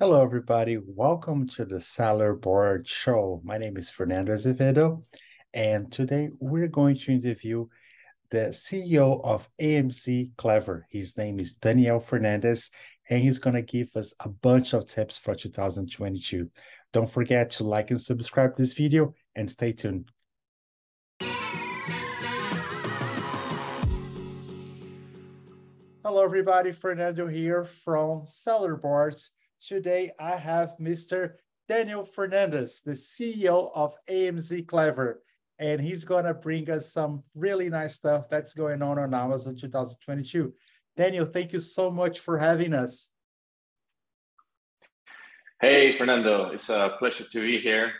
Hello, everybody. Welcome to the Sellerboard Show. My name is Fernando Azevedo, and today we're going to interview the CEO of AMZ Clever. His name is Daniel Fernandez, and he's going to give us a bunch of tips for 2022. Don't forget to like and subscribe this video, and stay tuned. Hello, everybody. Fernando here from Sellerboards Today, I have Mr. Daniel Fernandez, the CEO of AMZ Clever, and he's going to bring us some really nice stuff that's going on on Amazon 2022. Daniel, thank you so much for having us. Hey, Fernando. It's a pleasure to be here.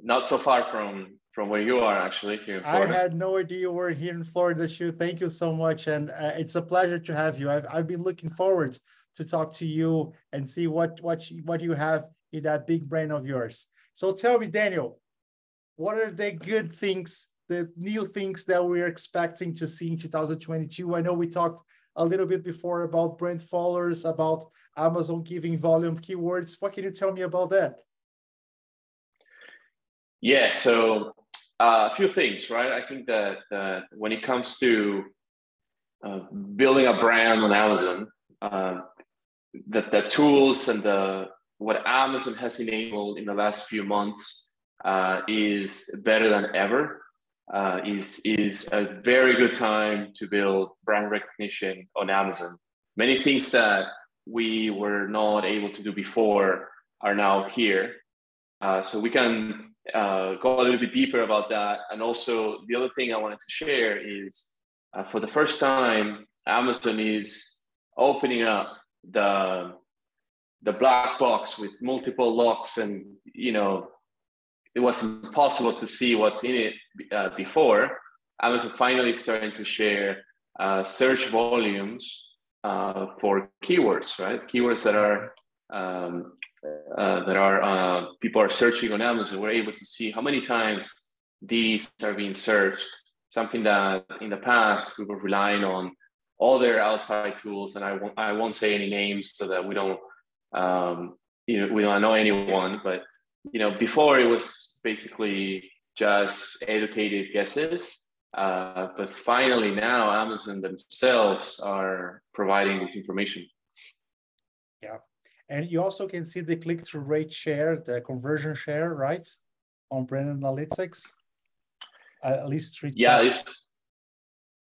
Not so far from from where you are, actually, here in Florida. I had no idea you were here in Florida, Shu. Thank you so much. And uh, it's a pleasure to have you. I've, I've been looking forward to talk to you and see what what what you have in that big brain of yours. So tell me, Daniel, what are the good things, the new things that we're expecting to see in 2022? I know we talked a little bit before about brand followers, about Amazon giving volume keywords. What can you tell me about that? Yeah, so uh, a few things, right? I think that, that when it comes to uh, building a brand on Amazon, uh, the, the tools and the what Amazon has enabled in the last few months uh, is better than ever. Uh, is is a very good time to build brand recognition on Amazon. Many things that we were not able to do before are now here. Uh, so we can uh, go a little bit deeper about that. And also, the other thing I wanted to share is uh, for the first time, Amazon is opening up the the black box with multiple locks. And you know it was impossible to see what's in it uh, before. Amazon finally starting to share uh, search volumes uh, for keywords right? Keywords that are um, uh, that are uh, people are searching on amazon we're able to see how many times these are being searched something that in the past we were relying on all their outside tools, and I won't I won't say any names so that we don't um, you know we don't know anyone. But you know, before it was basically just educated guesses. Uh, but finally, now Amazon themselves are providing this information. And you also can see the click-through rate share, the conversion share, right, on brand analytics. Uh, at least three. Yeah, it's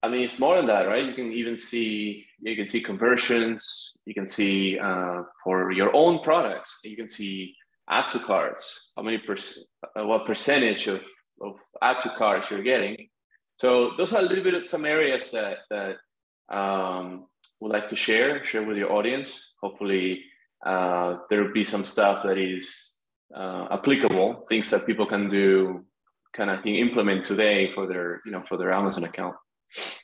I mean, it's more than that, right? You can even see you can see conversions. You can see uh, for your own products. You can see add to carts. How many percent? Uh, what percentage of of add to carts you're getting? So those are a little bit of some areas that that um, would like to share share with your audience. Hopefully, uh, there will be some stuff that is uh, applicable, things that people can do, kind of thing implement today for their you know for their Amazon account.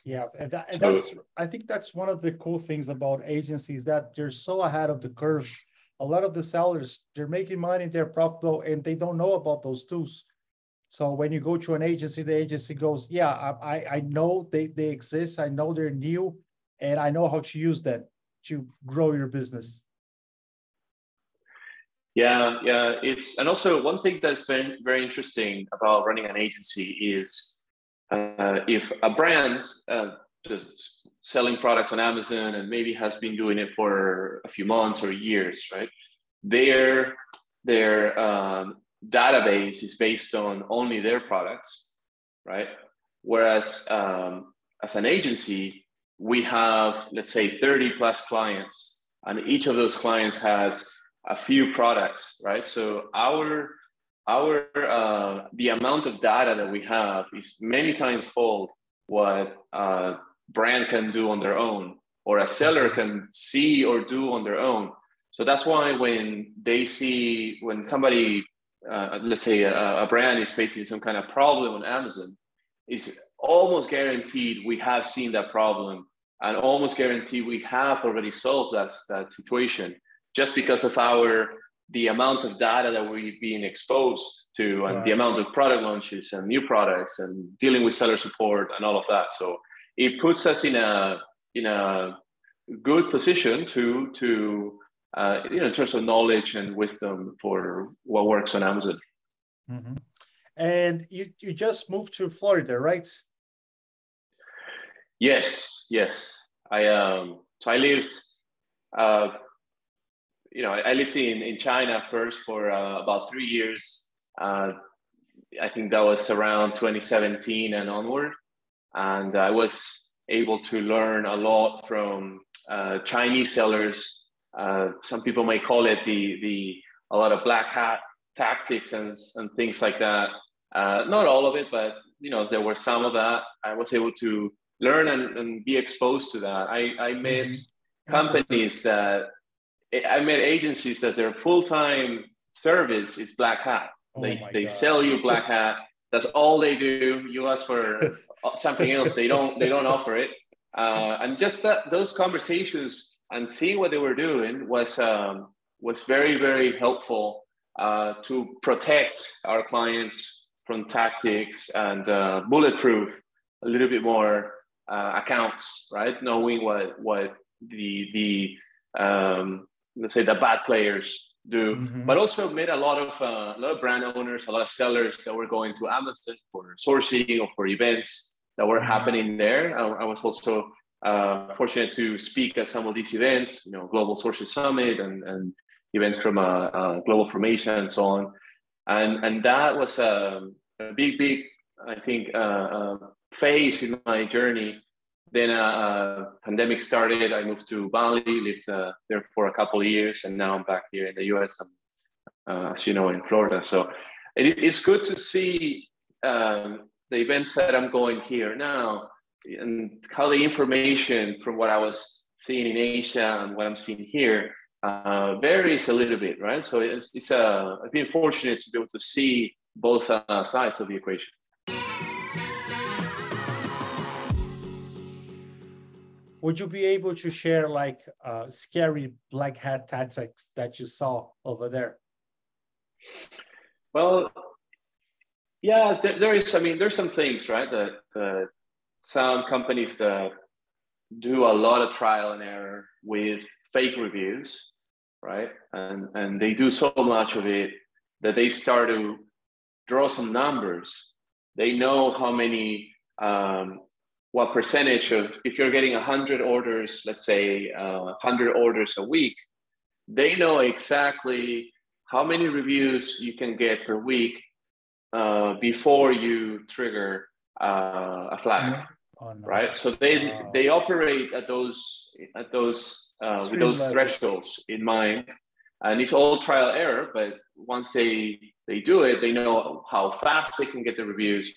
Yeah, and, that, and so, that's I think that's one of the cool things about agencies that they're so ahead of the curve. A lot of the sellers they're making money, they're profitable, and they don't know about those tools. So when you go to an agency, the agency goes, "Yeah, I I know they they exist. I know they're new, and I know how to use them to grow your business." Yeah, yeah, it's and also one thing that's been very interesting about running an agency is uh, if a brand uh, just selling products on Amazon and maybe has been doing it for a few months or years, right? Their their um, database is based on only their products, right? Whereas um, as an agency, we have let's say 30 plus clients, and each of those clients has a few products, right? So our our uh, the amount of data that we have is many times fold what a brand can do on their own or a seller can see or do on their own so that's why when they see when somebody uh, let's say a, a, brand is facing some kind of problem on amazon it's almost guaranteed we have seen that problem and almost guaranteed we have already solved that, that situation just because of our the amount of data that we've been exposed to and right. the amount of product launches and new products and dealing with seller support and all of that so it puts us in a in a good position to to uh, you know, in terms of knowledge and wisdom for what works on Amazon. Mm-hmm. And you, you just moved to Florida, right? Yes, yes. I um so I lived uh you know I lived in in China first for uh, about three years. Uh, I think that was around 2017 and onward, and I was able to learn a lot from uh, Chinese sellers. Uh, some people may call it the the a lot of black hat tactics and and things like that. Uh, not all of it, but you know there were some of that. I was able to learn and, and be exposed to that. I, I met mm-hmm. companies that I met agencies that their full time service is black hat. Oh they they sell you black hat. That's all they do. You ask for something else, they don't they don't offer it. Uh, and just that those conversations and seeing what they were doing was um, was very very helpful uh, to protect our clients from tactics and uh, bulletproof a little bit more uh, accounts, right? Knowing what what the the um, let's say the bad players do, mm-hmm. but also made a lot of uh, a lot of brand owners, a lot of sellers that were going to Amazon for sourcing or for events that were mm-hmm. happening there. I, I was also uh, fortunate to speak at some of these events, you know, Global Sourcing Summit and, and events from uh, uh, Global Formation and so on. And, and that was a, um, a big, big, I think, uh, uh, phase in my journey. Then a uh, uh, pandemic started. I moved to Bali, lived uh, there for a couple of years, and now I'm back here in the U.S. I'm, uh, as you know, in Florida. So it, it's good to see um, the events that I'm going here now, and how the information from what I was seeing in Asia and what I'm seeing here uh, varies a little bit, right? So it's, it's uh, I've been fortunate to be able to see both uh, sides of the equation. Would you be able to share like uh, scary black hat tactics that you saw over there? Well, yeah, there, there is. I mean, there's some things, right? That uh, some companies that do a lot of trial and error with fake reviews, right? And and they do so much of it that they start to draw some numbers. They know how many um, what percentage of if you're getting 100 orders let's say uh, 100 orders a week they know exactly how many reviews you can get per week uh, before you trigger uh, a flag oh, no. right so they they operate at those at those uh, with those levels. thresholds in mind and it's all trial error but once they they do it they know how fast they can get the reviews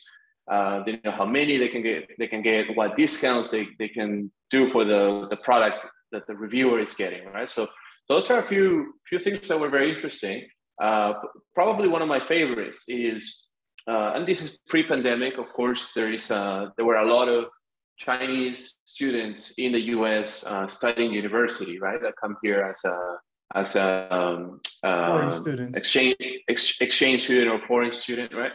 uh, they know how many they can get, they can get, what discounts they, they can do for the, the product that the reviewer is getting, right? So those are a few few things that were very interesting. Uh, probably one of my favorites is, uh, and this is pre-pandemic. Of course, there is uh, there were a lot of Chinese students in the U.S. Uh, studying university, right? That come here as a as a um, um exchange ex- exchange student or foreign student, right?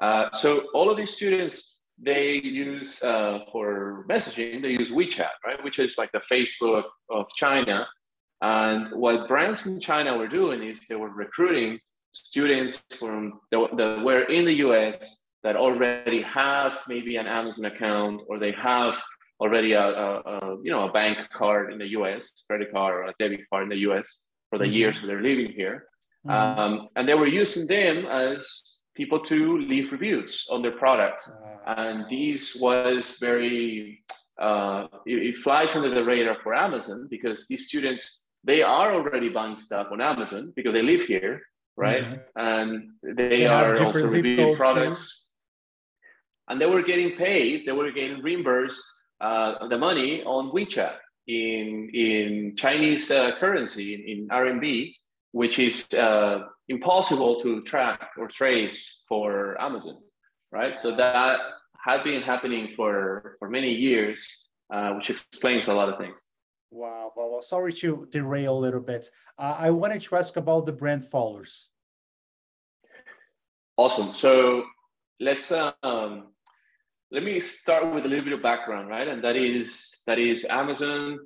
Uh, so all of these students, they use uh, for messaging, they use WeChat, right? Which is like the Facebook of China. And what brands in China were doing is they were recruiting students from that were in the US that already have maybe an Amazon account or they have already a, a, a, you know a bank card in the US, credit card or a debit card in the US for the mm-hmm. years that they're living here, mm-hmm. um, and they were using them as people to leave reviews on their product. Uh, and this was very, uh, it, it, flies under the radar for Amazon because these students, they are already buying stuff on Amazon because they live here, right? Mm-hmm. And they, they are also reviewing products. Too. And they were getting paid, they were getting reimbursed uh, the money on WeChat in, in Chinese uh, currency, in, in RMB, which is uh, impossible to track or trace for Amazon, right? So that had been happening for, for many years, uh, which explains a lot of things. Wow, well, sorry to derail a little bit. Uh, I wanted to ask about the brand followers. Awesome. So let's um, let me start with a little bit of background, right? And that is that is Amazon.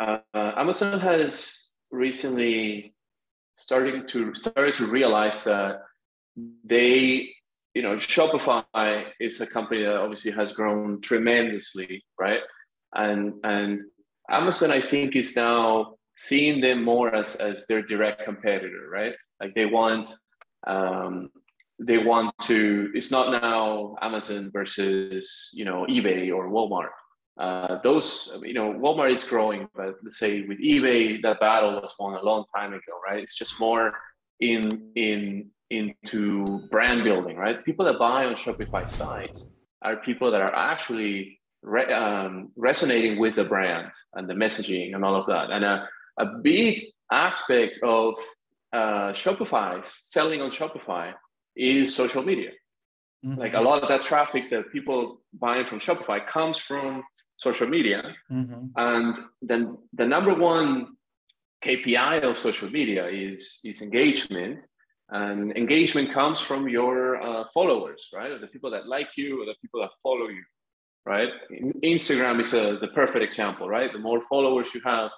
Uh, Amazon has recently starting to started to realize that they you know shopify is a company that obviously has grown tremendously right? And and amazon i think is now seeing them more as as their direct competitor right? Like they want um they want to it's not now amazon versus you know ebay or walmart uh, those you know walmart is growing but let's say with ebay that battle was won a long time ago right it's just more in in into brand building right people that buy on shopify sites are people that are actually re- um, resonating with the brand and the messaging and all of that and a, a big aspect of uh, shopify selling on shopify is social media. Mm-hmm. Like a lot of that traffic that people buying from Shopify comes from social media. Mm-hmm. And then the number one KPI of social media is, is engagement. And engagement comes from your uh, followers, right? Or the people that like you or the people that follow you, right? Instagram is a, the perfect example, right? The more followers you have,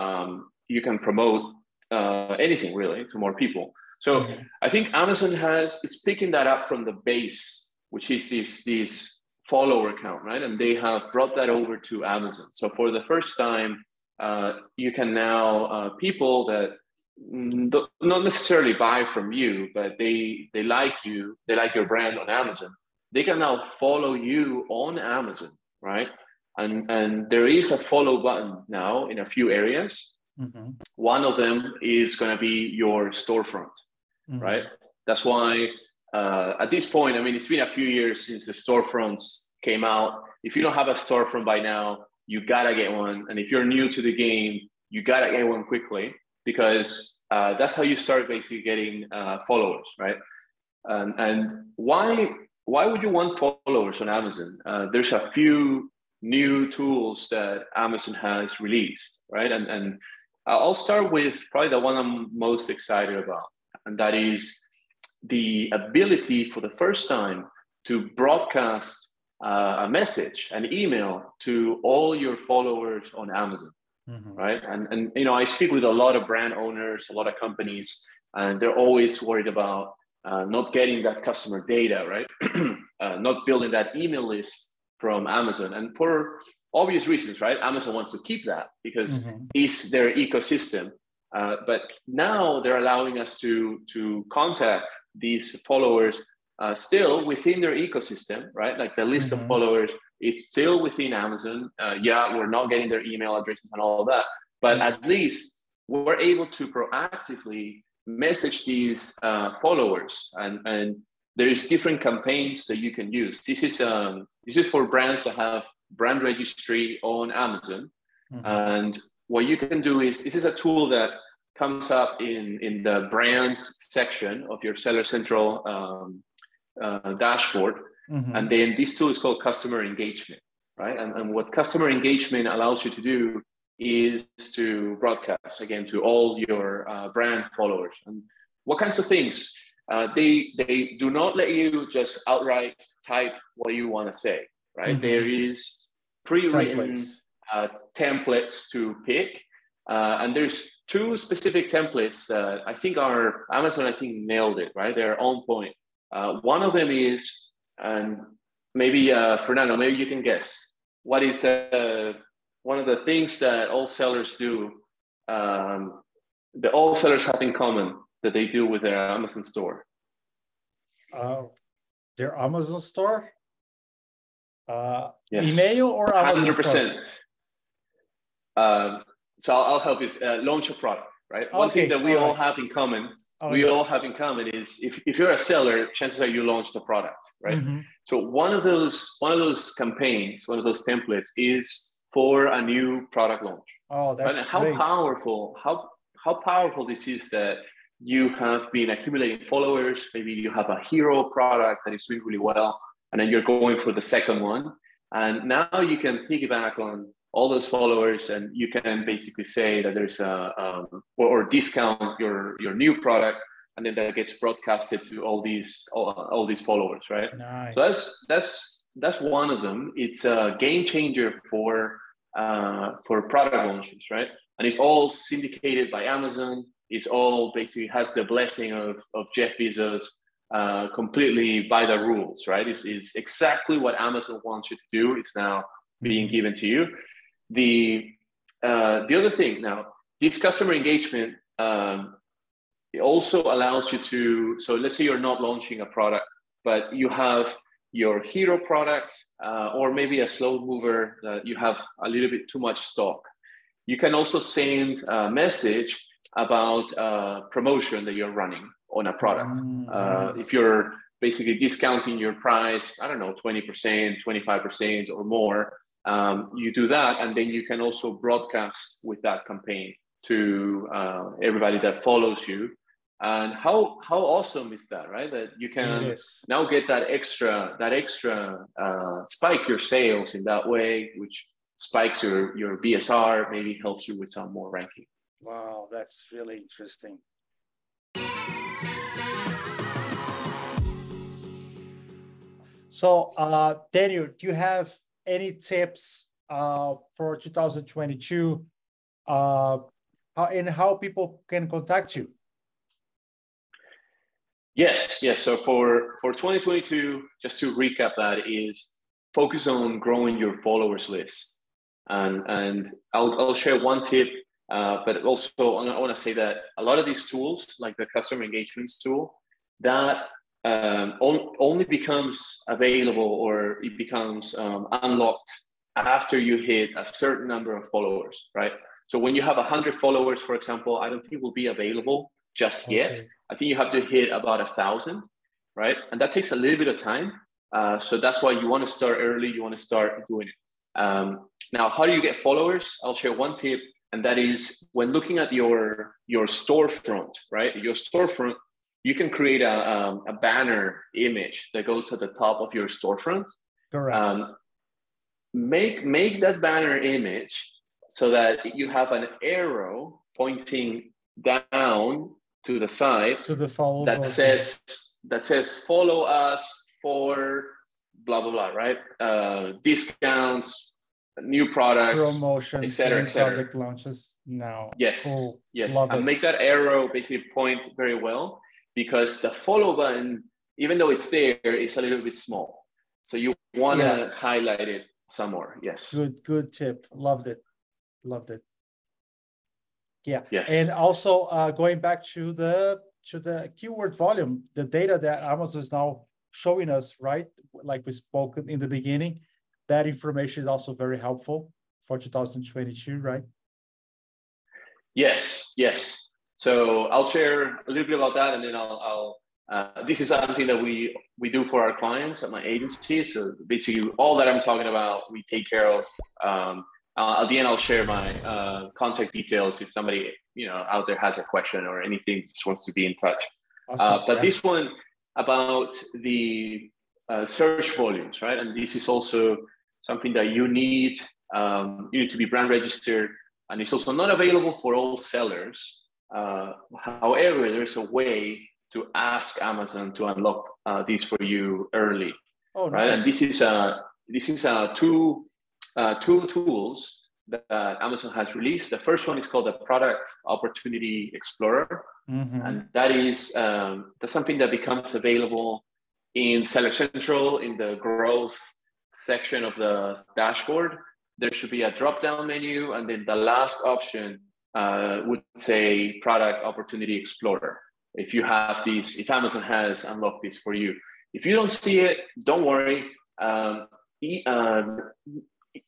um, you can promote uh, anything really to more people. So mm-hmm. I think Amazon has is picking that up from the base, which is this this follower count, right? And they have brought that over to Amazon. So for the first time, uh, you can now uh, people that not necessarily buy from you, but they they like you, they like your brand on Amazon. They can now follow you on Amazon, right? And and there is a follow button now in a few areas. Mm-hmm. One of them is going to be your storefront, mm-hmm. right? That's why uh, at this point, I mean, it's been a few years since the storefronts came out. If you don't have a storefront by now, you've got to get one. And if you're new to the game, you got to get one quickly because uh, that's how you start basically getting uh, followers, right? Um, and why why would you want followers on Amazon? Uh, there's a few new tools that Amazon has released, right? And and I'll start with probably the one I'm most excited about, and that is the ability for the first time to broadcast uh, a message, an email to all your followers on Amazon, mm-hmm. right? And and you know, I speak with a lot of brand owners, a lot of companies, and they're always worried about uh, not getting that customer data, right? uh, not building that email list from Amazon, and for obvious reasons, right? Amazon wants to keep that because mm-hmm. it's their ecosystem. Uh, but now they're allowing us to to contact these followers uh, still within their ecosystem, right? Like the list mm-hmm. of followers is still within Amazon. Uh, yeah, we're not getting their email addresses and all of that, but mm-hmm. at least we're able to proactively message these uh, followers and and there's different campaigns that you can use. This is um, this is for brands that have brand registry on Amazon. Mm-hmm. And what you can do is this is a tool that comes up in, in the brands section of your Seller Central um, uh, dashboard. Mm-hmm. And then this tool is called customer engagement, right? And, and what customer engagement allows you to do is to broadcast again to all your uh, brand followers. And what kinds of things? Uh, they they do not let you just outright type what you want to say right? Mm-hmm. There is pre-written templates, uh, templates to pick, uh, and there's two specific templates that I think are Amazon. I think nailed it, right? They're on point. Uh, one of them is, and maybe uh, Fernando, maybe you can guess what is uh, one of the things that all sellers do. Um, that all sellers have in common that they do with their Amazon store. Uh, their Amazon store? Uh, yes. Email or Amazon Hundred percent. Um, so I'll, I'll, help you. Uh, launch a product, right? Okay. One thing that we all, all right. have in common, we all have in common is if, if you're a seller, chances are you launched a product, right? Mm-hmm. So one of those one of those campaigns, one of those templates is for a new product launch. Oh, that's right? how great. powerful how how powerful this is that you have been accumulating followers. Maybe you have a hero product that is doing really well and then you're going for the second one. And now you can piggyback on all those followers and you can basically say that there's a um, or, or, discount your your new product and then that gets broadcasted to all these all, all these followers right nice. so that's that's that's one of them it's a game changer for uh, for product launches right and it's all syndicated by Amazon. It's all basically has the blessing of, of Jeff Bezos uh, completely by the rules, right? It's, it's exactly what Amazon wants you to do. It's now being given to you. The uh, the other thing now, this customer engagement um, it also allows you to. So let's say you're not launching a product, but you have your hero product uh, or maybe a slow mover that you have a little bit too much stock. You can also send a message about a promotion that you're running on a product. Mm, uh, If you're basically discounting your price, I don't know, 20%, 25% or more, um, you do that. And then you can also broadcast with that campaign to uh, everybody that follows you. And how how awesome is that right? That you can now get that extra that extra uh, spike your sales in that way which spikes your your bsr maybe helps you with some more ranking. Wow that's really interesting. So uh daniel do you have any tips uh for 2022 uh and how people can contact you Yes, yes. So for for 2022, just to recap that is focus on growing your followers list, and and I'll I'll share one tip, uh, but also I want to say that a lot of these tools, like the customer engagements tool, that um, on, only becomes available or it becomes um, unlocked after you hit a certain number of followers, right? So when you have 100 followers, for example, I don't think it will be available just okay. yet. I think you have to hit about a thousand, right? And that takes a little bit of time. Uh, so that's why you want to start early. You want to start doing it. Um, now, how do you get followers? I'll share one tip, and that is when looking at your your storefront, right? Your storefront, you can create a, um, a banner image that goes at the top of your storefront. Correct. Um, make make that banner image so that you have an arrow pointing down to the side to the follow that says that says follow us for blah blah blah right uh, discounts new products promotions etc etc product launches now yes cool. yes Love and it. make that arrow basically point very well because the follow button even though it's there it's a little bit small so you want to yeah. highlight it some more yes good good tip loved it loved it yeah. Yes. And also uh, going back to the to the keyword volume, the data that Amazon is now showing us, right? Like we spoke in the beginning, that information is also very helpful for 2022, right? Yes. Yes. So I'll share a little bit about that, and then I'll. I'll uh, this is something that we we do for our clients at my agency. So basically, all that I'm talking about, we take care of. Um, uh, at the end, I'll share my uh, contact details if somebody you know out there has a question or anything, just wants to be in touch. Awesome. Uh, but yeah. this one about the uh, search volumes, right? And this is also something that you need. Um, you need to be brand registered, and it's also not available for all sellers. Uh, however, there's a way to ask Amazon to unlock uh, this for you early, oh, right? And this is a this is a two uh, two tools that Amazon has released. The first one is called the Product Opportunity Explorer, mm-hmm. and that is um, that's something that becomes available in Seller Central in the growth section of the dashboard. There should be a drop-down menu, and then the last option uh, would say Product Opportunity Explorer. If you have these, if Amazon has unlocked this for you, if you don't see it, don't worry. Um, e- uh,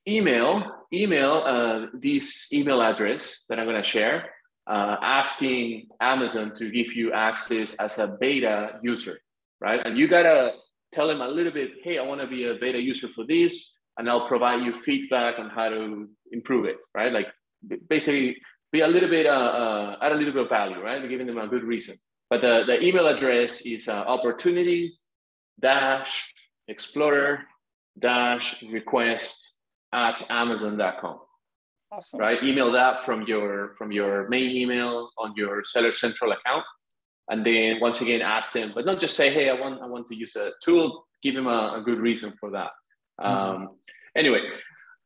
email email uh, this email address that I'm going to share, uh, asking Amazon to give you access as a beta user, right? And you gotta tell them a little bit, hey, I want to be a beta user for this, and I'll provide you feedback on how to improve it, right? Like basically be a little bit uh, uh, add a little bit of value, right? We're giving them a good reason. But the, the email address is uh, opportunity dash explorer dash request at amazon.com. Awesome. Right? Email that from your from your main email on your Seller Central account. And then once again ask them, but not just say, hey, I want I want to use a tool, give them a, a good reason for that. Mm-hmm. Um, anyway,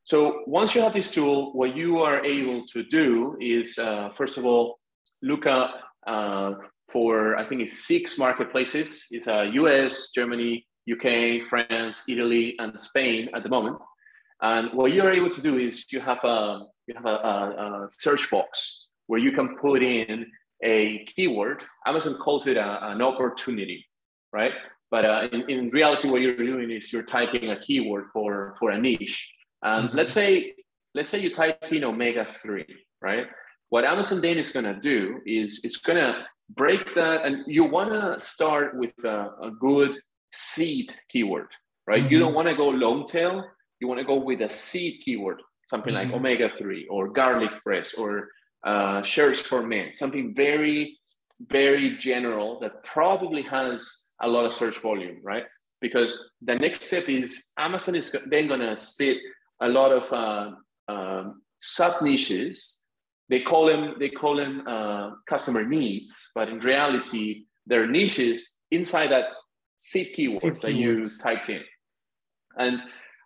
So once you have this tool, what you are able to do is, uh, first of all, look up uh, for, I think it's six marketplaces. It's uh, US, Germany, UK, France, Italy, and Spain at the moment. And what you're able to do is you have a, you have a, a, a search box where you can put in a keyword. Amazon calls it a, an opportunity, right? But uh, in, in reality, what you're doing is you're typing a keyword for, for a niche. And mm-hmm. let's say let's say you type in omega three, right? What Amazon then is going to do is it's going to break that, and you want to start with a, a, good seed keyword, right? Mm-hmm. You don't want to go long tail. You want to go with a seed keyword, something mm-hmm. like omega three or garlic press or uh, shirts for men, something very very general that probably has a lot of search volume, right? Because the next step is Amazon is then going to sit a lot of uh, um, sub niches. They call them they call them uh, customer needs, but in reality, they're niches inside that seed keyword that you typed in. And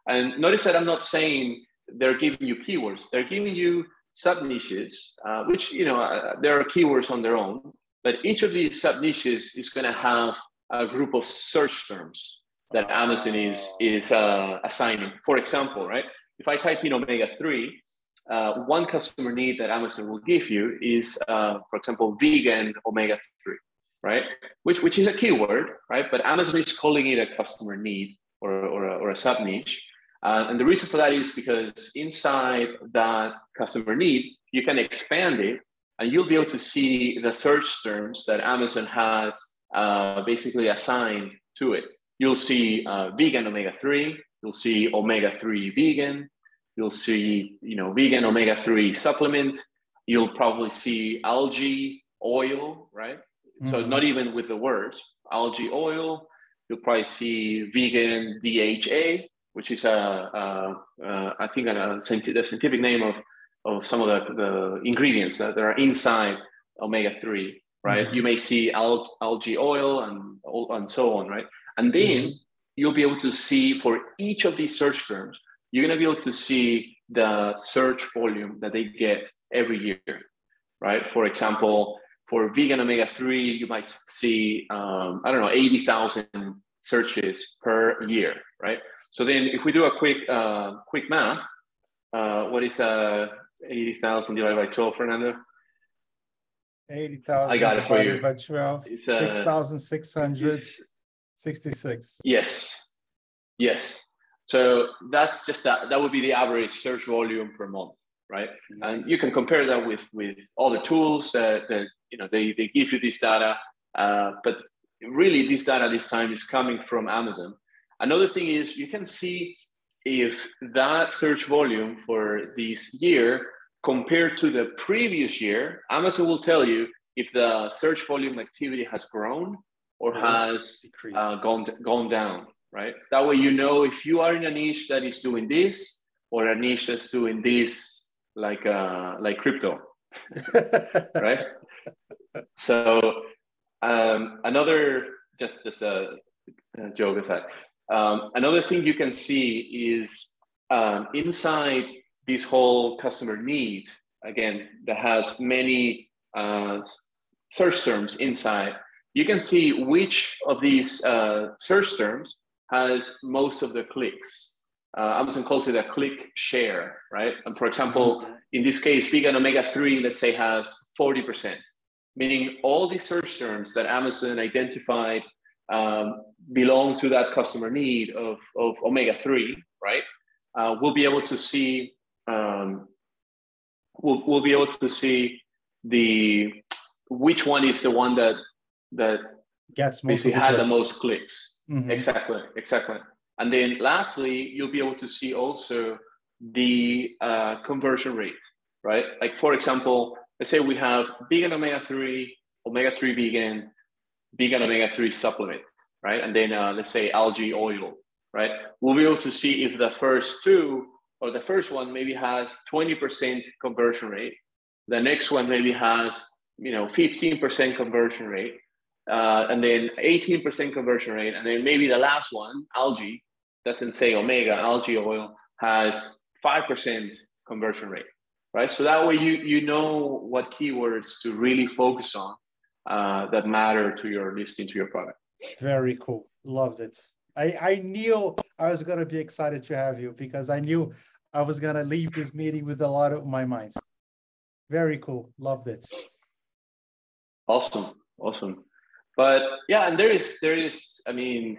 and notice that I'm not saying they're giving you keywords. They're giving you sub niches, uh, which you know uh, there are keywords on their own. But each of these sub niches is going to have a group of search terms that Amazon is is uh, assigning. For example, right? If I type in omega 3, uh, one customer need that Amazon will give you is, uh, for example, vegan omega 3, right? Which, which is a keyword, right? But Amazon is calling it a customer need or, or, a, or a sub niche. Uh, and the reason for that is because inside that customer need, you can expand it and you'll be able to see the search terms that Amazon has uh, basically assigned to it. You'll see uh, vegan omega 3, You'll see omega-3 vegan. You'll see, you know, vegan omega-3 supplement. You'll probably see algae oil, right? Mm-hmm. So not even with the words, algae oil. You'll probably see vegan DHA, which is a, a, a I think a, a, scientific name of, of some of the, the ingredients that, are inside omega-3, right? Mm-hmm. You may see al- algae oil and, and so on, right? And then mm-hmm you'll be able to see for each of these search terms, you're going to be able to see the search volume that they get every year, right? For example, for vegan omega 3, you might see, um, I don't know, 80,000 searches per year, right? So then if we do a quick, uh, quick math, uh, what is uh, 80,000 divided by 12, Fernando? 80,000 I got it for you. by 12, uh, 6,600. 66. Yes. Yes. So that's just that. That would be the average search volume per month, right? Nice. And you can compare that with with other tools that, that you know they, they give you this data, uh, but really this data this time is coming from Amazon. Another thing is you can see if that search volume for this year compared to the previous year, Amazon will tell you if the search volume activity has grown or has uh, gone gone down, right? That way you know if you are in a niche that is doing this or a niche that's doing this, like uh, like crypto, right? So um, another just just a, a joke aside, um, another thing you can see is um, inside this whole customer need again that has many uh, search terms inside you can see which of these uh, search terms has most of the clicks. Uh, Amazon calls it a click share, right? And for example, in this case, vegan omega 3, let's say, has 40%, meaning all these search terms that Amazon identified um, belong to that customer need of, of omega 3, right? Uh, we'll be able to see um, we'll, we'll be able to see the which one is the one that that gets basically had the most clicks. Mm-hmm. Exactly, exactly. And then lastly, you'll be able to see also the uh, conversion rate, right? Like for example, let's say we have vegan omega three, omega three vegan, vegan omega three supplement, right? And then uh, let's say algae oil, right? We'll be able to see if the first two or the first one maybe has 20% conversion rate. The next one maybe has you know 15% conversion rate uh, and then 18% conversion rate. And then maybe the last one, algae, doesn't say omega, algae oil has 5% conversion rate, right? So that way you, you know what keywords to really focus on uh, that matter to your listing, to your product. Very cool. Loved it. I, I knew I was going to be excited to have you because I knew I was going to leave this meeting with a lot of my minds. Very cool. Loved it. Awesome. Awesome. But yeah, and there is, there is, I mean,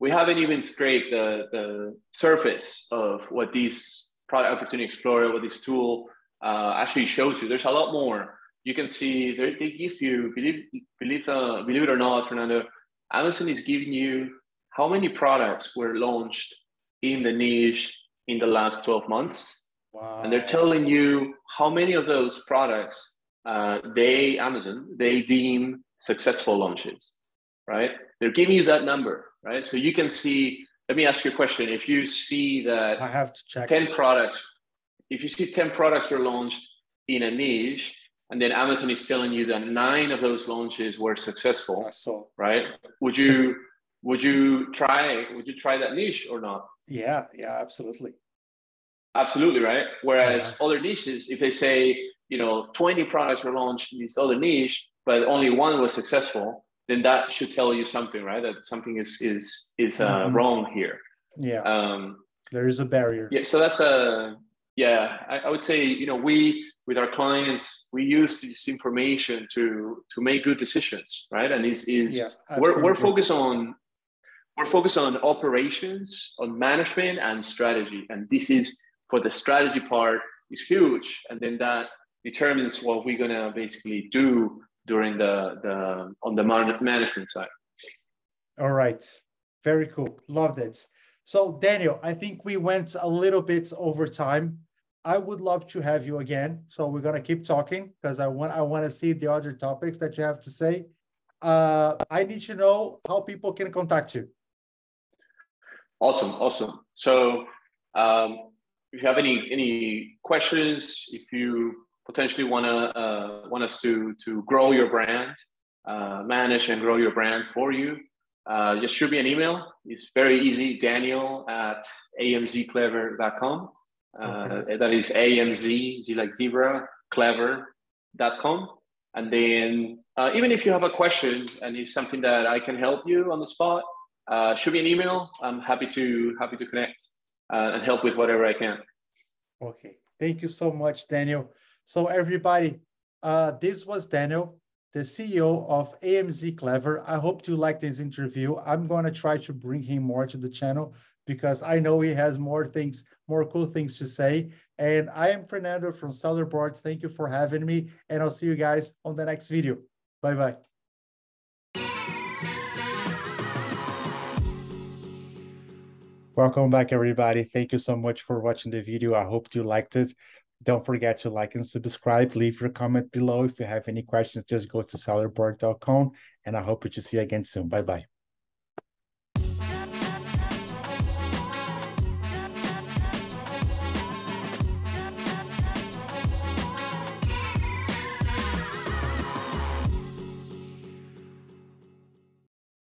we haven't even scraped the, the surface of what these product opportunity explorer, what this tool uh, actually shows you. There's a lot more. You can see they give you, believe, believe, uh, believe it or not, Fernando, Amazon is giving you how many products were launched in the niche in the last 12 months. Wow. And they're telling you how many of those products uh, they, Amazon, they deem successful launches, right? They're giving you that number, right? So you can see, let me ask you a question. If you see that I have to check 10 this. products, if you see 10 products were launched in a niche, and then Amazon is telling you that nine of those launches were successful, successful. right? Would you would you try would you try that niche or not? Yeah, yeah, absolutely. Absolutely, right? Whereas yeah. other niches, if they say, you know, 20 products were launched in this other niche, but only one was successful, then that should tell you something, right? That something is is is uh, mm-hmm. wrong here. Yeah. Um, there is a barrier. Yeah. So that's a yeah. I, I would say you know we with our clients we use this information to to make good decisions, right? And is is yeah, we're we're focused on we're focused on operations, on management, and strategy. And this is for the strategy part is huge, and then that determines what we're gonna basically do during the, the on the market management side. All right, very cool. Loved it. So Daniel, I think we went a little bit over time. I would love to have you again. So we're gonna keep talking because I want I want to see the other topics that you have to say. Uh, I need to know how people can contact you. Awesome, awesome. So um, if you have any any questions, if you potentially want to uh, want us to to grow your brand, uh, manage and grow your brand for you, uh, just shoot me an email. It's very easy. Daniel at amzclever.com. Uh, okay. That is amz z like zebra clever.com. And then uh, even if you have a question and it's something that I can help you on the spot, uh, shoot me an email. I'm happy to happy to connect and help with whatever I can. Okay. Thank you so much, Daniel. So everybody, uh, this was Daniel, the CEO of AMZ Clever. I hope you liked this interview. I'm to try to bring him more to the channel because I know he has more things, more cool things to say. And I am Fernando from Sellerboard. Thank you for having me. And I'll see you guys on the next video. Bye-bye. Welcome back, everybody. Thank you so much for watching the video. I hope you liked it. Don't forget to like and subscribe. Leave your comment below. If you have any questions, just go to sellerboard.com. And I hope to see you again soon. Bye bye.